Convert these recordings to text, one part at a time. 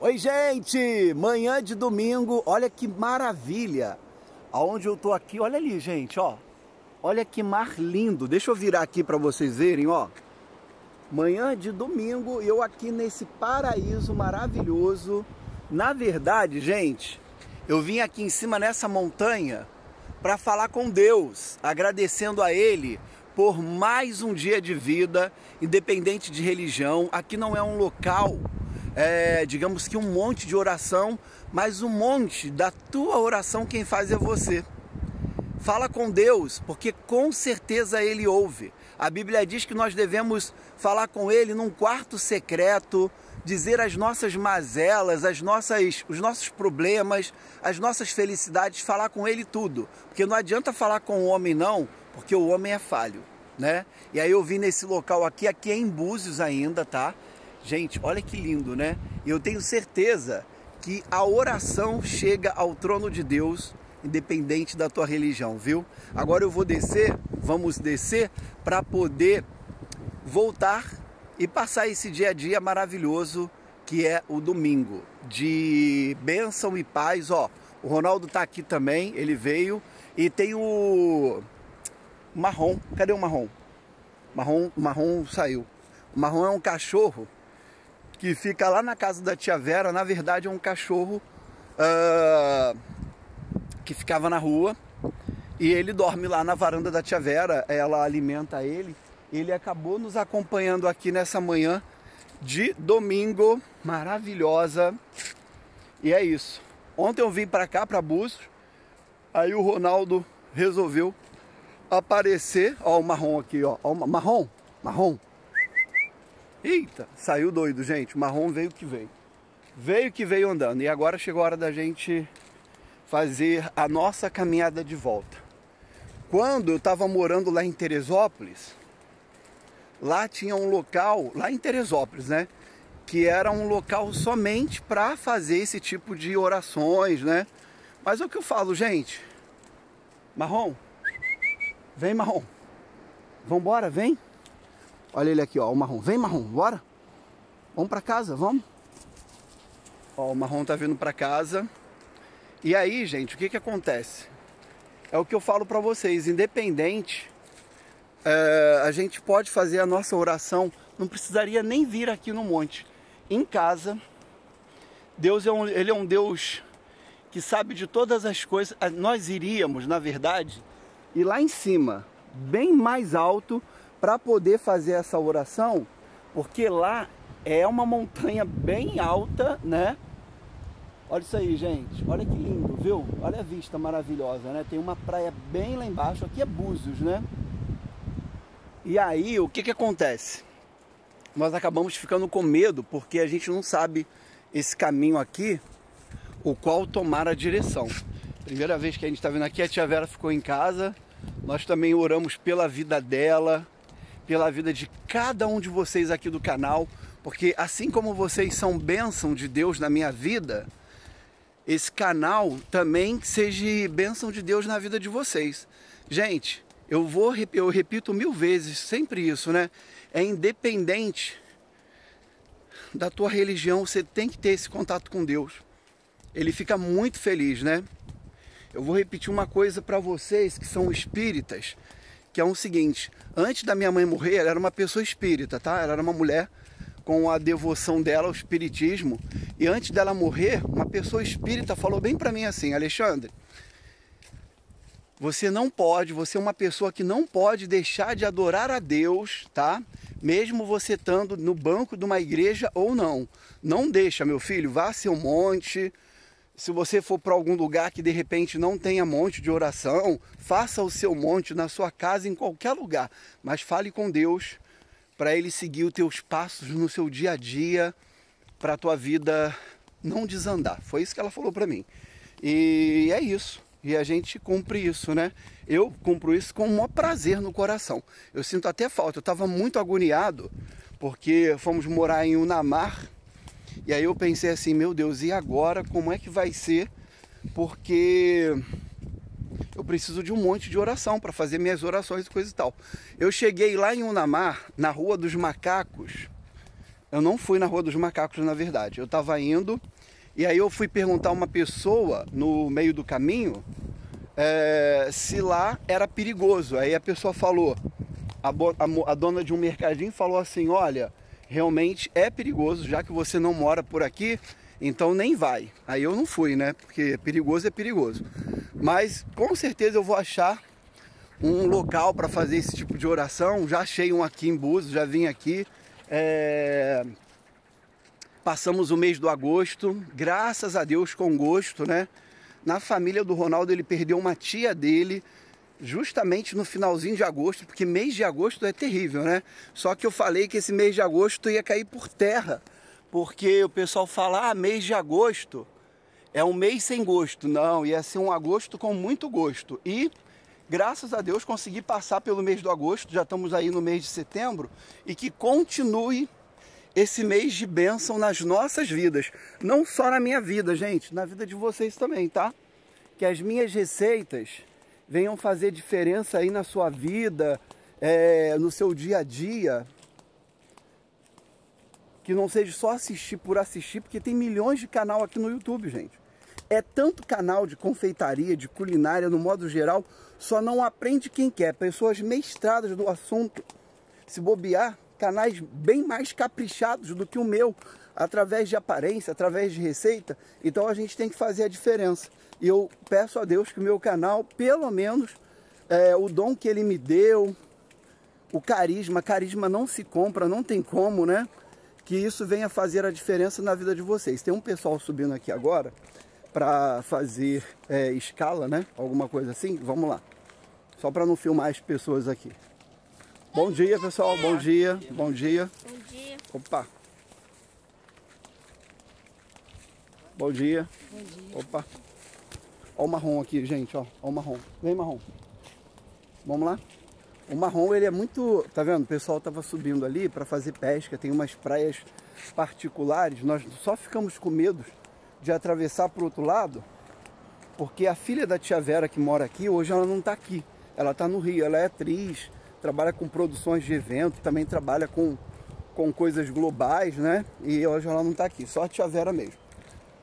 Oi, gente! Manhã de domingo, olha que maravilha! Aonde eu tô aqui, olha ali, gente, ó. Olha que mar lindo. Deixa eu virar aqui para vocês verem, ó. Manhã de domingo, eu aqui nesse paraíso maravilhoso. Na verdade, gente, eu vim aqui em cima nessa montanha para falar com Deus, agradecendo a Ele por mais um dia de vida, independente de religião. Aqui não é um local é, digamos que um monte de oração, mas um monte da tua oração quem faz é você. Fala com Deus, porque com certeza Ele ouve. A Bíblia diz que nós devemos falar com Ele num quarto secreto, dizer as nossas mazelas, as nossas, os nossos problemas, as nossas felicidades, falar com Ele tudo. Porque não adianta falar com o homem não, porque o homem é falho, né? E aí eu vim nesse local aqui, aqui é em Búzios ainda, tá? Gente, olha que lindo, né? Eu tenho certeza que a oração chega ao trono de Deus, independente da tua religião, viu? Agora eu vou descer, vamos descer para poder voltar e passar esse dia a dia maravilhoso que é o domingo de bênção e paz, ó. O Ronaldo tá aqui também, ele veio e tem o marrom. Cadê o marrom? Marrom, marrom saiu. O marrom é um cachorro que fica lá na casa da tia Vera. Na verdade, é um cachorro uh, que ficava na rua e ele dorme lá na varanda da tia Vera. Ela alimenta ele. Ele acabou nos acompanhando aqui nessa manhã de domingo maravilhosa. E é isso. Ontem eu vim para cá, para Búzios. Aí o Ronaldo resolveu aparecer. Ó, o marrom aqui, ó. ó marrom, marrom. Eita, saiu doido, gente. Marrom veio que veio. Veio que veio andando. E agora chegou a hora da gente fazer a nossa caminhada de volta. Quando eu estava morando lá em Teresópolis, lá tinha um local, lá em Teresópolis, né? Que era um local somente para fazer esse tipo de orações, né? Mas é o que eu falo, gente. Marrom, vem marrom. Vambora, vem. Olha ele aqui, ó, o marrom. Vem, marrom, bora. Vamos para casa, vamos. Ó, o marrom tá vindo para casa. E aí, gente, o que que acontece? É o que eu falo para vocês, independente, é, a gente pode fazer a nossa oração, não precisaria nem vir aqui no monte. Em casa, Deus é um, ele é um Deus que sabe de todas as coisas. Nós iríamos, na verdade, ir lá em cima, bem mais alto, para poder fazer essa oração, porque lá é uma montanha bem alta, né? Olha isso aí, gente. Olha que lindo, viu? Olha a vista maravilhosa, né? Tem uma praia bem lá embaixo. Aqui é Búzios, né? E aí, o que que acontece? Nós acabamos ficando com medo porque a gente não sabe esse caminho aqui, o qual tomar a direção. Primeira vez que a gente está vindo aqui, a tia Vera ficou em casa. Nós também oramos pela vida dela, pela vida de cada um de vocês aqui do canal, porque assim como vocês são bênção de Deus na minha vida, esse canal também seja bênção de Deus na vida de vocês. Gente, eu vou, eu repito mil vezes, sempre isso, né? É independente da tua religião, você tem que ter esse contato com Deus. Ele fica muito feliz, né? Eu vou repetir uma coisa para vocês que são espíritas que é o seguinte: antes da minha mãe morrer, ela era uma pessoa espírita, tá? Ela era uma mulher com a devoção dela ao espiritismo. E antes dela morrer, uma pessoa espírita falou bem para mim assim: Alexandre, você não pode, você é uma pessoa que não pode deixar de adorar a Deus, tá? Mesmo você estando no banco de uma igreja ou não. Não deixa, meu filho, vá a seu monte, se você for para algum lugar que de repente não tenha monte de oração, faça o seu monte na sua casa, em qualquer lugar, mas fale com Deus para Ele seguir os teus passos no seu dia a dia, para a tua vida não desandar. Foi isso que ela falou para mim. E é isso. E a gente cumpre isso, né? Eu cumpro isso com o maior prazer no coração. Eu sinto até falta. Eu estava muito agoniado porque fomos morar em Unamar e aí eu pensei assim, meu Deus, e agora como é que vai ser? Porque eu preciso de um monte de oração para fazer minhas orações e coisa e tal. Eu cheguei lá em Unamar, na Rua dos Macacos, Eu não fui na Rua dos Macacos, na verdade. Eu estava indo e aí eu fui perguntar uma pessoa no meio do caminho é, se lá era perigoso. Aí a pessoa falou, a, a, a dona de um mercadinho falou assim, olha, realmente é perigoso, já que você não mora por aqui, então nem vai. Aí eu não fui, né? Porque perigoso é perigoso. Mas com certeza eu vou achar um local para fazer esse tipo de oração. Já achei um aqui em Búzios, já vim aqui. É... Passamos o mês do agosto, graças a Deus com gosto, né? Na família do Ronaldo ele perdeu uma tia dele justamente no finalzinho de agosto, porque mês de agosto é terrível, né? Só que eu falei que esse mês de agosto ia cair por terra, porque o pessoal fala, ah, mês de agosto é um mês sem gosto. Não, ia ser um agosto com muito gosto. E graças a Deus consegui passar pelo mês do agosto, já estamos aí no mês de setembro, e que continue esse mês de bênção nas nossas vidas. Não só na minha vida, gente, na vida de vocês também, tá? Que as minhas receitas venham fazer diferença aí na sua vida, é, no seu dia a dia. Que não seja só assistir por assistir, porque tem milhões de canal aqui no YouTube, gente. É tanto canal de confeitaria, de culinária, no modo geral, só não aprende quem quer. Pessoas mestradas do assunto. Se bobear, canais bem mais caprichados do que o meu, através de aparência, através de receita. Então a gente tem que fazer a diferença. E eu peço a Deus que o meu canal, pelo menos, é, o dom que ele me deu, o carisma, carisma não se compra, não tem como, né? Que isso venha fazer a diferença na vida de vocês. Tem um pessoal subindo aqui agora para fazer é, escala, né? Alguma coisa assim. Vamos lá. Só para não filmar as pessoas aqui. Bom dia, pessoal. Bom dia. Bom dia. Bom dia. Opa. Bom dia. Bom dia. Opa. Ó o marrom aqui, gente, ó. O marrom. Vem, marrom. Vamos lá? O marrom, ele é muito... Tá vendo? O pessoal tava subindo ali para fazer pesca. Tem umas praias particulares. Nós só ficamos com medo de atravessar para o outro lado, porque a filha da tia Vera que mora aqui, hoje ela não está aqui. Ela está no Rio, ela é atriz, trabalha com produções de evento, também trabalha com, com coisas globais, né? E hoje ela não está aqui, só a tia Vera mesmo.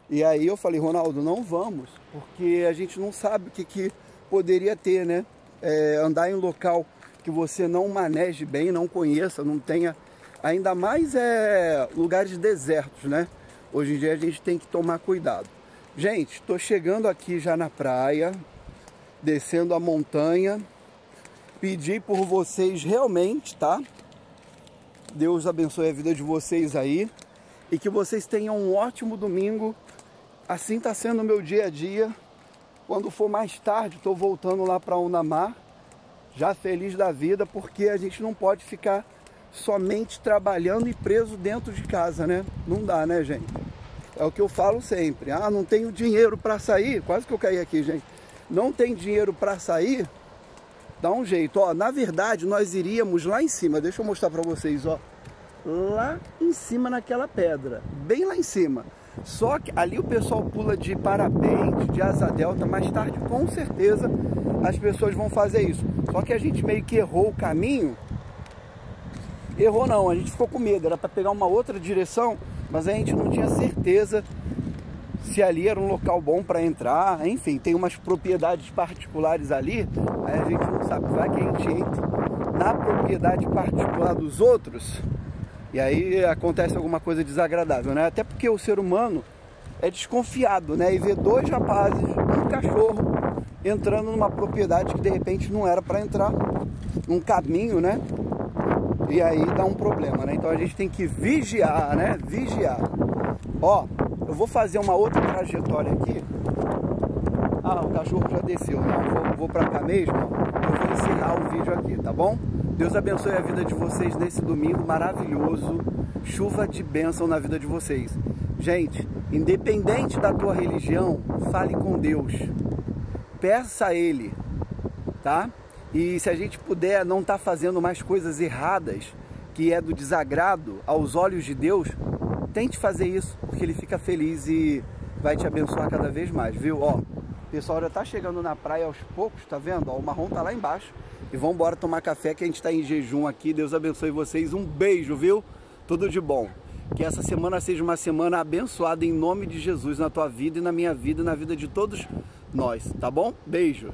E aí eu falei, Ronaldo, não vamos, porque a gente não sabe o que, que poderia ter, né? É, andar em um local que você não maneje bem, não conheça, não tenha. Ainda mais é lugares desertos, né? Hoje em dia a gente tem que tomar cuidado. Gente, estou chegando aqui já na praia, descendo a montanha. Pedi por vocês realmente, tá? Deus abençoe a vida de vocês aí e que vocês tenham um ótimo domingo. Assim está sendo o meu dia a dia. Quando for mais tarde, estou voltando lá para Unamar, já feliz da vida, porque a gente não pode ficar somente trabalhando e preso dentro de casa, né? Não dá, né, gente? É o que eu falo sempre. Ah, não tenho dinheiro para sair. Quase que eu caí aqui, gente. Não tem dinheiro para sair. Dá um jeito. Ó, na verdade, nós iríamos lá em cima. Deixa eu mostrar para vocês, ó. Lá em cima naquela pedra, bem lá em cima. Só que ali o pessoal pula de parapente, de asa delta, mais tarde com certeza as pessoas vão fazer isso. Só que a gente meio que errou o caminho. Errou não, a gente ficou com medo, era para pegar uma outra direção, mas a gente não tinha certeza se ali era um local bom para entrar, enfim, tem umas propriedades particulares ali, aí a gente não sabe, vai que a gente entra na propriedade particular dos outros e aí acontece alguma coisa desagradável, né? Até porque o ser humano é desconfiado, né? E vê dois rapazes, um cachorro entrando numa propriedade que de repente não era para entrar, num caminho, né? E aí dá um problema, né? Então a gente tem que vigiar, né? Vigiar. Ó, eu vou fazer uma outra trajetória aqui. Ah, o cachorro já desceu. Não, vou, vou pra cá mesmo. Eu vou encerrar o vídeo aqui, tá bom? Deus abençoe a vida de vocês nesse domingo maravilhoso. Chuva de bênção na vida de vocês. Gente, independente da tua religião, fale com Deus. Peça a Ele, tá? E se a gente puder não estar tá fazendo mais coisas erradas, que é do desagrado aos olhos de Deus, tente fazer isso, porque Ele fica feliz e vai te abençoar cada vez mais, viu? Ó, o pessoal já tá chegando na praia aos poucos, tá vendo? Ó, o marrom tá lá embaixo. E vamos embora tomar café que a gente está em jejum aqui. Deus abençoe vocês. Um beijo, viu? Tudo de bom. Que essa semana seja uma semana abençoada em nome de Jesus na tua vida e na minha vida e na vida de todos nós, tá bom? Beijo.